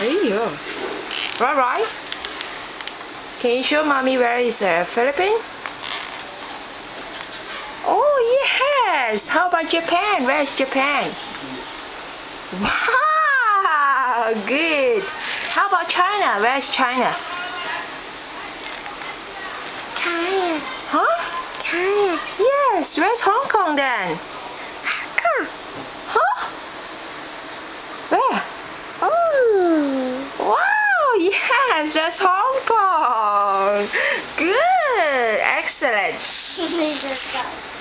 Hey, Right, right. Can you show mommy where is uh, Philippines? Oh yes! How about Japan? Where's Japan? Wow! Good! How about China? Where's China? China. Huh? China. Yes, where's Hong Kong then? Haka. Huh? Where? Oh. Wow, yes, that's Hong Kong. Good, excellent.